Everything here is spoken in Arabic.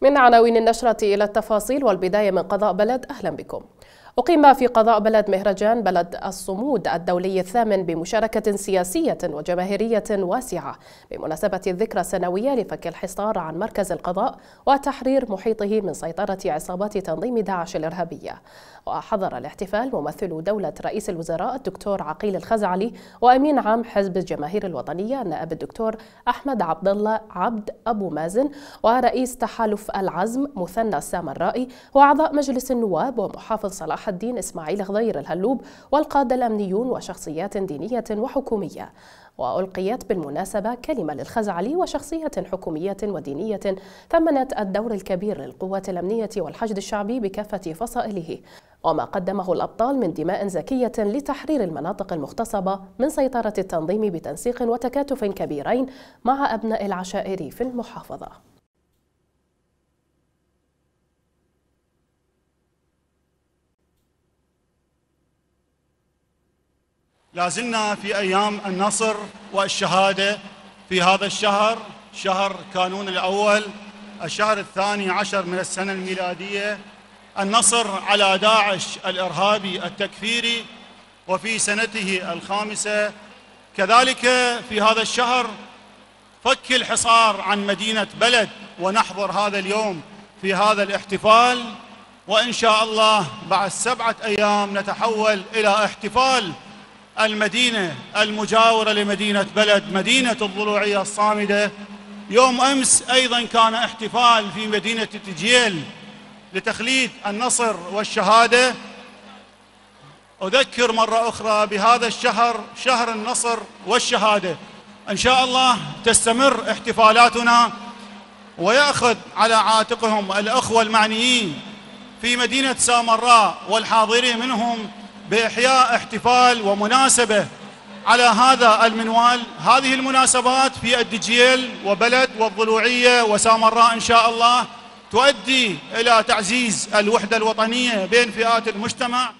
من عناوين النشرة إلى التفاصيل والبداية من قضاء بلد أهلا بكم. أقيم في قضاء بلد مهرجان بلد الصمود الدولي الثامن بمشاركة سياسية وجماهيرية واسعة. بمناسبة الذكرى السنوية لفك الحصار عن مركز القضاء وتحرير محيطه من سيطرة عصابات تنظيم داعش الإرهابية. وحضر الاحتفال ممثل دولة رئيس الوزراء الدكتور عقيل الخزعلي وأمين عام حزب الجماهير الوطنية النائب الدكتور أحمد عبد الله عبد أبو مازن ورئيس تحالف العزم مثنى السامرائي وأعضاء مجلس النواب ومحافظ صلاح صلاح الدين إسماعيل غضير الهلوب والقادة الأمنيون وشخصيات دينية وحكومية. وألقيت بالمناسبة كلمة للخزعلي وشخصية حكومية ودينية ثمنت الدور الكبير للقوات الأمنية والحشد الشعبي بكافة فصائله. وما قدمه الأبطال من دماء زكية لتحرير المناطق المغتصبة من سيطرة التنظيم بتنسيق وتكاتف كبيرين مع أبناء العشائر في المحافظة. لازلنا في أيام النصر والشهادة. في هذا الشهر شهر كانون الأول الشهر الثاني عشر من السنة الميلادية النصر على داعش الإرهابي التكفيري وفي سنته الخامسة. كذلك في هذا الشهر فك الحصار عن مدينة بلد ونحضر هذا اليوم في هذا الاحتفال. وإن شاء الله بعد سبعة أيام نتحول إلى احتفال المدينة المجاورة لمدينة بلد مدينة الضلوعية الصامدة. يوم أمس أيضا كان احتفال في مدينة تجيل لتخليد النصر والشهادة. أذكر مرة أخرى بهذا الشهر شهر النصر والشهادة. إن شاء الله تستمر احتفالاتنا ويأخذ على عاتقهم الأخوة المعنيين في مدينة سامراء والحاضرين منهم بإحياء احتفال ومناسبة على هذا المنوال. هذه المناسبات في الدجيل وبلد والضلوعية وسامراء إن شاء الله تؤدي إلى تعزيز الوحدة الوطنية بين فئات المجتمع.